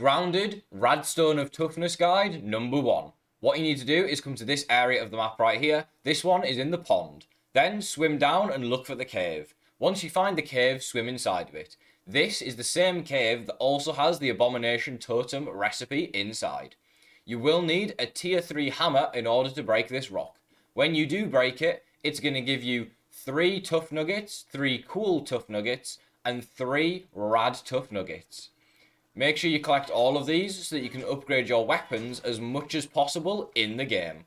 Grounded, Radstone of Toughness Guide, number one. What you need to do is come to this area of the map right here. This one is in the pond. Then swim down and look for the cave. Once you find the cave, swim inside of it. This is the same cave that also has the Abomination Totem recipe inside. You will need a tier 3 hammer in order to break this rock. When you do break it, it's going to give you 3 tough nuggets, 3 cool tough nuggets, and 3 rad tough nuggets. Make sure you collect all of these so that you can upgrade your weapons as much as possible in the game.